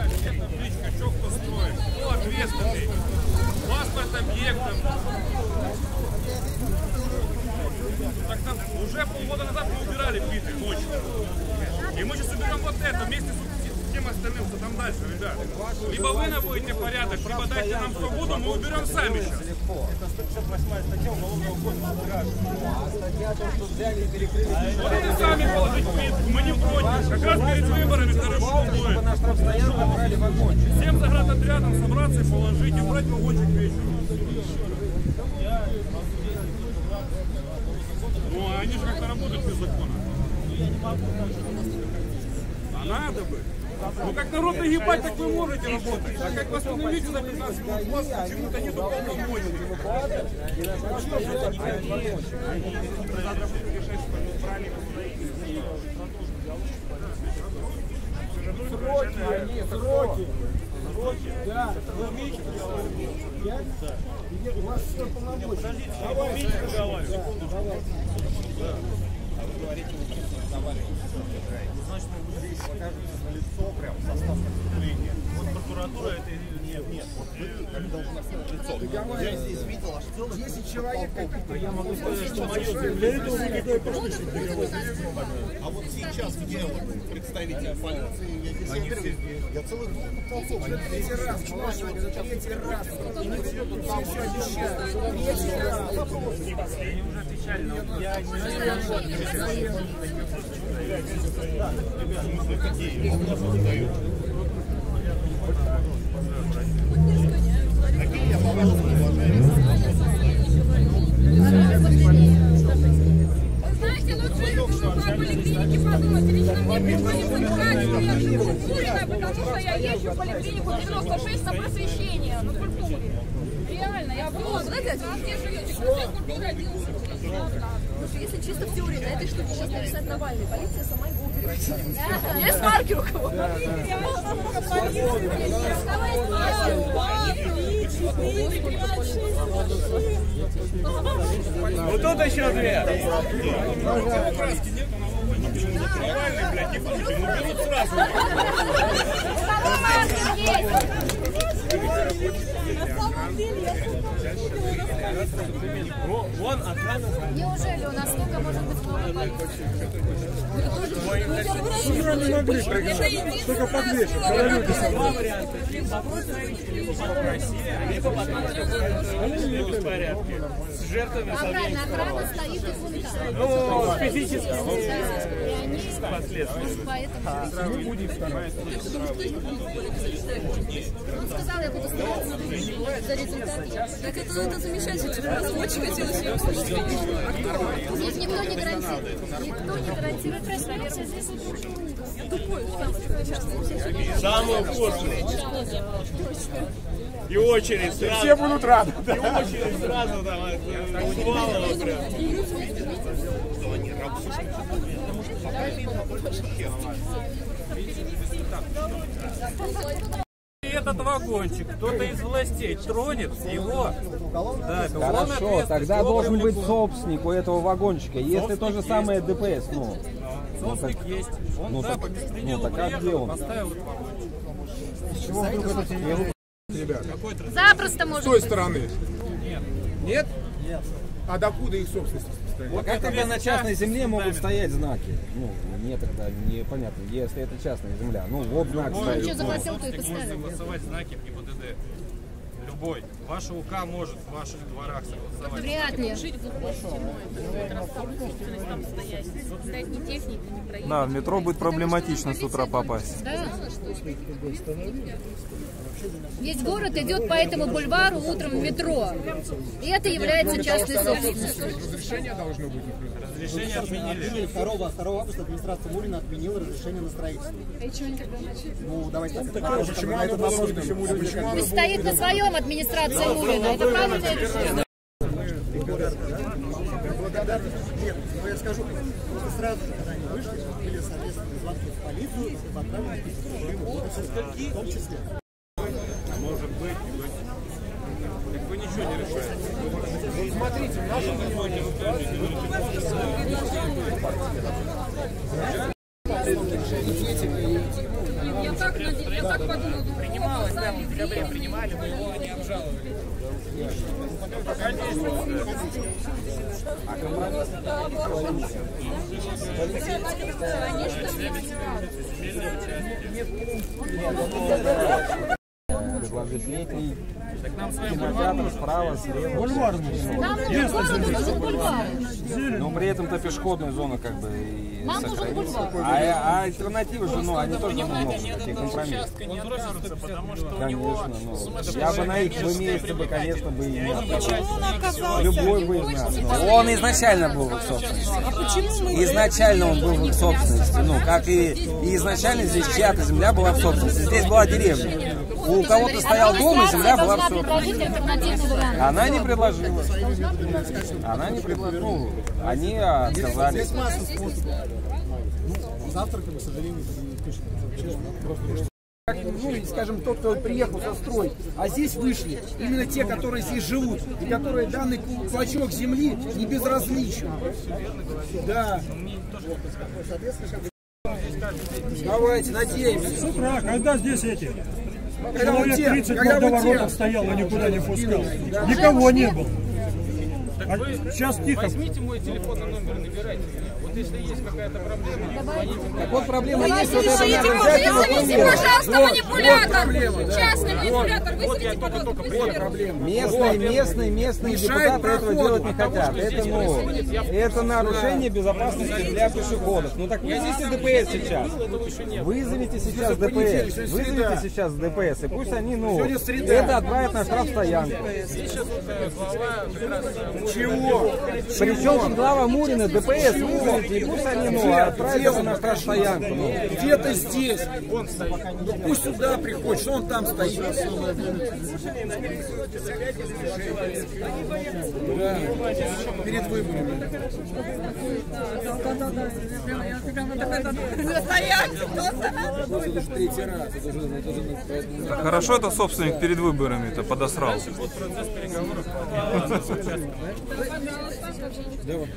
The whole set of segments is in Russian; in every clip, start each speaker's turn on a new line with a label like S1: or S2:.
S1: Табличка, что кто строит, кто ответственный, паспорт объектом. Так там уже полгода назад мы убирали плиты ночью. И мы сейчас уберем вот это вместе с тем остальным, что там дальше, ребят. Либо вы наводите порядок, либо дайте нам свободу, мы уберем сами сейчас. Можете сами положить плитку, мы не против. Как раз перед выборами хорошо будет. Всем заградотрядом собраться и положить, и брать вагончик вечером. Ну, а они же как-то работают без закона. А надо бы. Ну как народ нагибать, так вы можете работать. А как восстановить за 15 минут вас почему-то нету полномочий.
S2: Сроки, они, сроки. Сроки, да. Вы умеете разговаривать? Я? Где- У вас что полномочий? Давай, да, давай.
S3: Значит, здесь покажете на лицо прям состав преступления. Вот прокуратура это нет, нет. Вот вы должны лицо. Я здесь видел аж целых
S2: 10 человек. Я могу
S3: сказать, что мое А вот сейчас где вот представитель полиции? Я здесь я говорю, я целых двух пытался.
S2: Третий раз, Маша, это третий раз. Все все обещают. Третий раз.
S4: Знаете, лучше в поликлинике подумать, лично мне приходится брать культурно, потому что я езжу в поликлинику 96 на просвещение, на культуре. Реально, я была, знаете, а где живете? Культура один.
S5: Слушай, если чисто в теории на этой штуке сейчас написать Навальный, полиция сама его уберет. Есть маркер у кого?
S6: Вот тут еще две.
S1: Навальный, блядь, не сразу.
S6: Вон охрана.
S5: Неужели у нас столько может быть много полиции?
S2: Только подвешен. Когда люди
S6: Два варианта. Либо либо потом Россия, либо потом в порядке. С жертвами
S5: Охрана, охрана стоит и функция.
S6: Ну, с физическими
S5: И они
S6: последствиями.
S5: поэтому... Он сказал, я буду стараться за результаты.
S7: Так это, это замечательно. Очень хотелось ее услышать.
S5: Здесь никто не гарантирует. Никто не гарантирует, наверное, здесь
S7: Тупой,
S6: Самую вкусную. И очередь сразу.
S2: Все будут рады.
S6: И очередь сразу там от Увалова прям.
S1: И этот вагончик кто-то из властей тронет его. Да,
S8: Хорошо, тогда должен быть собственник у этого вагончика. Если то же самое ДПС, ну,
S1: Собственник есть. Он,
S8: ну
S1: да,
S8: так-
S1: по беспределу
S8: ну так а
S1: приехал,
S8: где он?
S1: поставил этот вагончик.
S2: Ребята,
S5: Запросто может
S2: с той стороны. Нет? Нет? А докуда их собственность состоит?
S8: а как тогда на частной земле могут стоять знаки? Ну, мне тогда непонятно, если это частная земля. Ну, вот знак
S5: Что
S8: стоит.
S5: заплатил, то и поставил.
S1: согласовать знаки в ГИБДД. Любой. Ваша УК может в ваших дворах согласовать.
S5: Вряд ли.
S7: Ни проезд.
S9: Да, в метро будет проблематично с утра попасть.
S5: Да. Весь город идет по этому бульвару утром в метро. И это является частной собственностью.
S2: Разрешение должно быть,
S1: Разрешение отменили.
S10: 2, 2 августа администрация Мурина отменила разрешение на строительство. Ну, давайте так.
S2: Было выдано? Почему люди как бы-
S5: Пусть стоит на своем администрация Мурина. Это правильное решение.
S10: Нет, ну я скажу, просто сразу же, когда они вышли, были, соответственно, звонки в полицию, и отправили в том числе.
S1: Может быть, и быть. Так вы ничего не решаете.
S2: Смотрите, наши
S5: Я
S4: Я так, наде- я так подумала, думаю,
S6: Принималось, да,
S4: опоздали,
S6: мы в декабре
S4: время.
S6: принимали, мы его не обжаловали.
S8: Предложить летний кинотеатр справа, слева.
S7: Нам нужен нужен бульвар.
S8: Но при этом-то пешеходная зона как бы и
S7: Нам нужен
S8: сохранится.
S7: бульвар.
S8: А, а альтернативы же, ну, они тоже не могут такие компромиссы. Конечно, ну, я бы на их месте бы, конечно, бы и не отказался. Любой бы из нас. Он изначально был в их собственности.
S7: А почему мы...
S8: Изначально он был в их собственности. Ну, как и, и изначально здесь чья-то земля была в собственности. Здесь была деревня. У кого-то стоял дом, и земля была в собственности. Она не предложила. Она не предложила. Ну, они отказались.
S10: Способов. Ну, завтрака, к сожалению,
S2: ну, и, скажем, тот, кто приехал застроить, а здесь вышли именно те, которые здесь живут, и которые данный клочок земли не безразличен. Да. Давайте, надеемся.
S11: С утра, когда здесь эти?
S2: Когда
S11: Человек
S2: те,
S11: 30
S2: когда
S11: на
S2: вот те.
S11: воротах стоял и никуда не пускал. Никого не было. А сейчас тихо.
S6: Возьмите мой телефонный номер, набирайте. Вот если есть какая-то проблема, звоните мне.
S8: Вот проблема
S4: Давайте
S8: есть, вот это надо взять вот
S4: пожалуйста, манипулятор.
S2: да.
S4: Частный манипулятор. Вызовите, пожалуйста, быстро.
S8: Местные, местные, местные депутаты этого
S2: проходу.
S8: делать не хотят. Это, ну, это нарушение безопасности для пешеходов. Ну так вызовите ДПС сейчас. Вызовите сейчас ДПС. Вызовите сейчас ДПС. И пусть они, ну, это отправят на штрафстоянку.
S2: Чего?
S8: Причем глава Мурина, ДПС вызовите, и пусть они, ну, отправят его на штрафстоянку. Ну.
S2: Где-то здесь. Ну, пусть сюда приходит, что он там стоит. Да. Перед выборами.
S9: Хорошо это собственник перед выборами-то подосрал.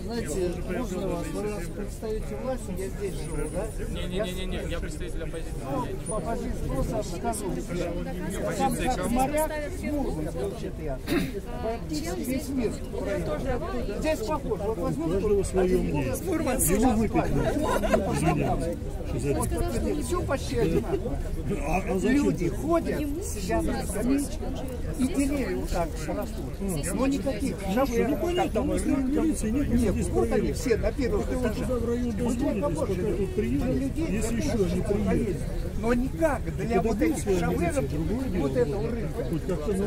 S10: Знаете, можно вас, вы раз представите власть, я здесь живу, да?
S6: Не-не-не, я представитель оппозиции.
S10: По позиции просто скажу. Как моряк, Мурманск, вообще-то я. Практически весь мир. Здесь похоже. Вот возьму
S11: свое мнение. Его выпекли. Извиняюсь.
S10: Все почти одинаково.
S11: А, а?
S10: Люди ходят, сидят на скамеечках, и деревья вот так растут. Но никаких
S11: Ну понятно, мы с милиции нет,
S10: нет, вот они все на первых
S11: Вот
S10: этажах.
S11: туда в район дозволили, сколько тут приедет, если еще не приедет.
S10: Но никак для вот этих шаверов, вот этого рынка.
S11: Хоть как-то на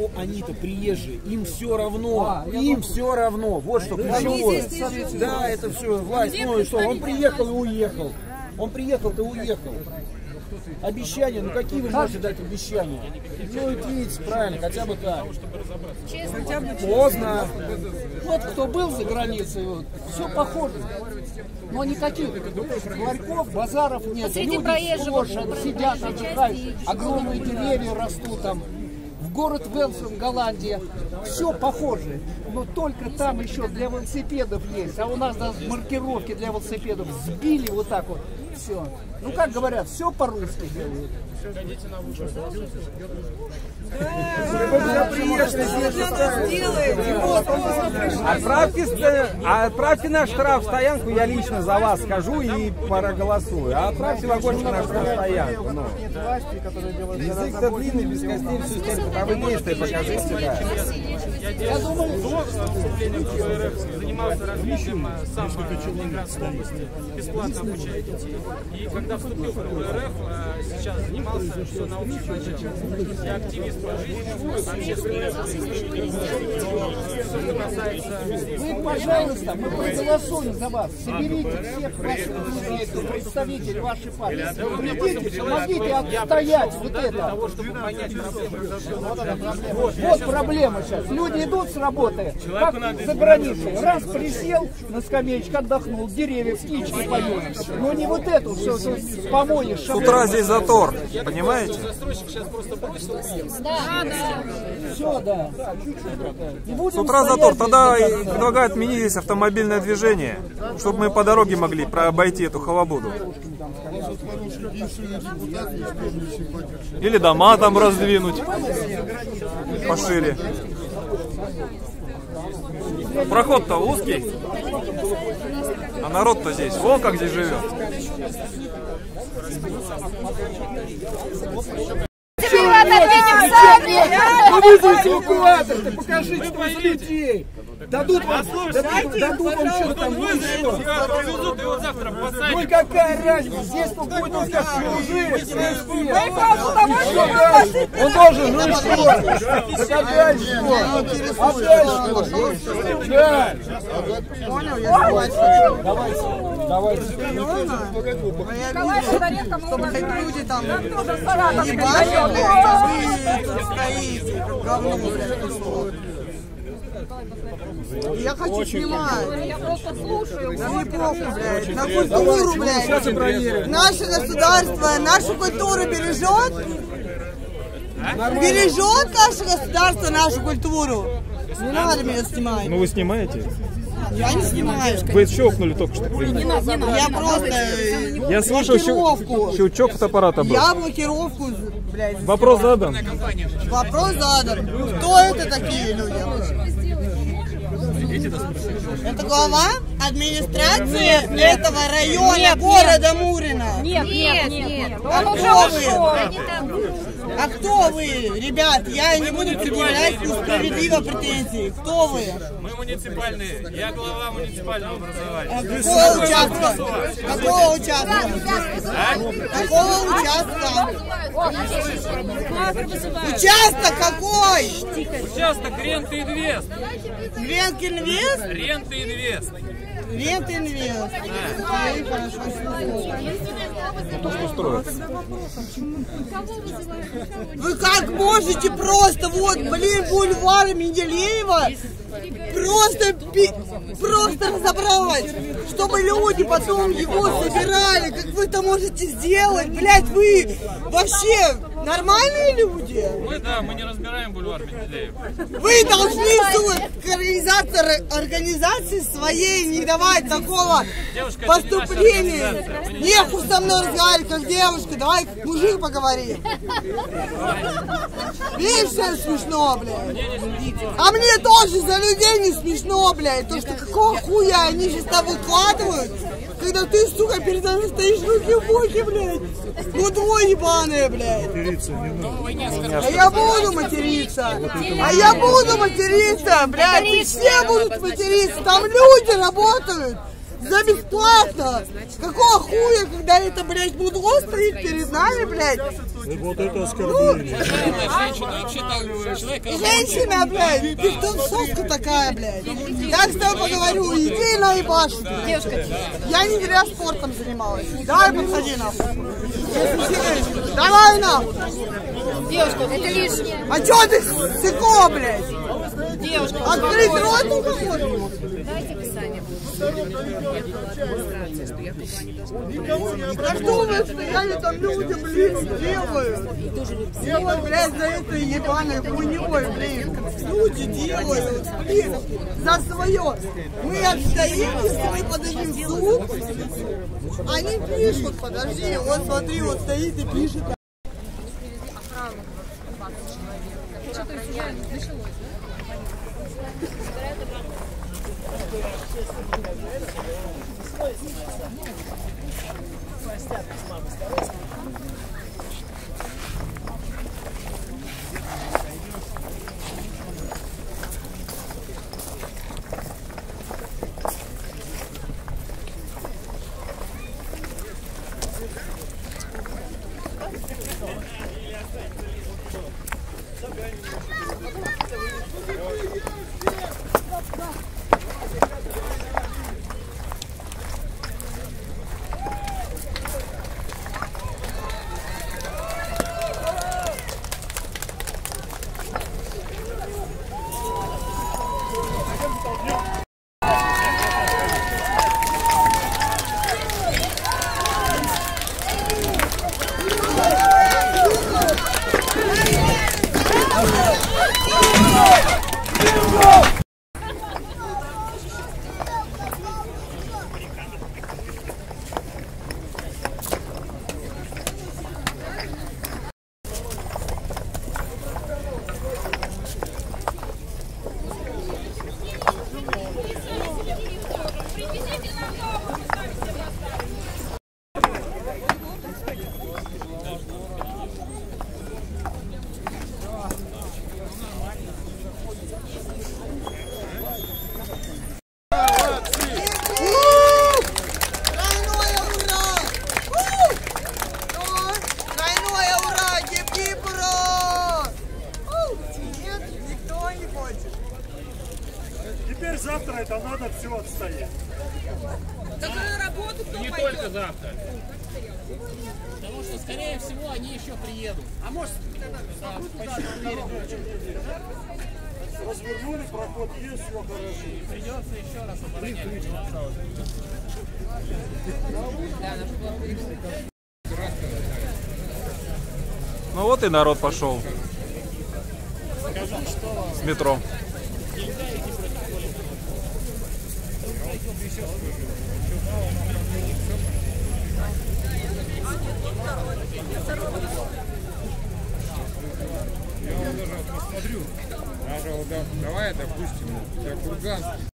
S2: О, они-то приезжие, им все равно, им все равно. Вот что ключевое. Да, это все власть. Ну и что, он приехал и уехал. Он приехал, ты уехал. Обещания, ну какие вы можете дать обещания? Ну видите, правильно, хотя бы так. Поздно.
S10: Вот кто был за границей, вот, все похоже. Но никаких ларьков, базаров нет.
S7: Посреди
S10: Люди сплошь сидят, отдыхают. Огромные деревья растут там. В город Велсом, Голландия. Все похоже. Но только там еще для велосипедов есть. А у нас даже маркировки для велосипедов сбили вот так вот. Все. Ну, как говорят, все по-русски делают.
S8: Отправьте, ст- а отправьте на штрафстоянку, я лично за вас скажу и проголосую. А отправьте Вагончик на штрафстоянку. Ну.
S10: Нет власти, которые делают
S8: Язык-то длинный, без костей, все теперь бытовые действия покажите, да.
S10: Я думаю,
S6: До в РФ занимался развитием э, сам Ленинградской области, бесплатно обучая детей. И когда вступил в РФ, э, сейчас занимался все на общих началах. Я активист по жизни, общественный Все, что касается
S10: Вы, пожалуйста, мы проголосуем за вас. Соберите всех ваших людей, кто представитель вашей партии. Помогите отстоять вот это.
S6: того, чтобы понять проблему.
S10: Вот проблема сейчас. Люди идут с работы, как за границей. Раз присел на скамеечке, отдохнул, деревья, птички поют. Но не вот эту все, что помоешь.
S9: С утра здесь затор, понимаете?
S4: Да, да.
S10: Все, да.
S9: С утра затор, тогда предлагают отменить здесь автомобильное движение, чтобы мы по дороге могли обойти эту халабуду. Или дома там раздвинуть пошире. Проход-то узкий, а народ-то здесь, вон как здесь живет.
S2: Вызовите эвакуатор, ты покажите там за людей. Дадут вам, дадут, дадут вам что там, ну что?
S1: Повезут его завтра
S2: Ну и какая разница, здесь тут будет он как Что дальше? Он должен, ну и что? Так дальше что? Дальше что? Да. Давайте, давайте.
S12: Чтобы хоть люди там не башни, блядь, вы тут стоите, говно. Я хочу снимать.
S4: Я просто слушаю.
S12: Да мне похуй, блядь. На культуру, блядь. Наше государство, нашу культуру бережет. Бережет наше государство нашу культуру. Не надо меня снимать.
S9: Ну вы снимаете?
S12: Я не снимаю.
S9: Вы щелкнули только что.
S12: Я просто
S9: Я слышал, щел- щелчок фотоаппарата был.
S12: Я блокировку, блядь,
S9: Вопрос задан.
S12: Вопрос задан. Кто это такие люди? Это глава администрации этого района
S4: Нет,
S12: города Мурина.
S4: Нет, нет, нет, нет. Он уже ушел.
S12: А кто вы, ребят? Я не буду предъявлять несправедливо претензии. Кто вы?
S1: Мы муниципальные. Я глава муниципального образования.
S12: А Какого участка? Какого участка? Какого участка? Участок какой?
S1: Участок Рента Инвест.
S12: Рент инвест?
S1: Рента Инвест.
S12: Рент инвест. Окей, хорошо. Вы как можете просто вот, блин, бульвар Менделеева просто, просто разобрать, чтобы люди потом его собирали, как вы это можете сделать, блядь, вы вообще нормальные люди?
S1: Мы, да, мы не разбираем бульвар Менделеева.
S12: Вы должны организаторы организации своей не давать такого
S1: Девушка,
S12: поступления.
S1: организация. Мы не
S12: Нехуй со мной разговаривать, как девушка. Давай, мужик, поговори. Видишь, все смешно, блядь. А мне тоже за людей не смешно, блядь. То, что какого хуя они сейчас там выкладывают, когда ты, сука, передо мной стоишь руки в боки, блядь. Мудло ебаное, блядь. А я буду материться. А я буду материться, блядь. И все будут материться. Там люди работают. За бесплатно. Какого хуя, когда это, блядь, мудло стоит перед нами, блядь?
S11: Вот это оскорбление.
S12: Женщина, блядь, ты кто соска такая, блядь? Я с тобой поговорю, иди на ебашу. Девушка, я не зря спортом занималась. Давай подходи нахуй. Давай нахуй.
S4: Девушка, это лишнее.
S12: А чё ты сыко, блядь?
S4: Девушка,
S12: Открыть рот ну какой?
S4: Дайте описание.
S12: Да что вы стояли там люди, блин, делают? Делают, блядь, за этой ебаной хуйней, блин. Люди делают, блин, за свое. Мы отстоим, если мы подадим суд. Они пишут, подожди, вот смотри, вот стоит и пишет.
S13: Тройное
S12: Простят с мамой с
S9: Ну вот и народ пошел. С метро.
S1: Я вот даже посмотрю, даже вот, да, давай, допустим, для Курганский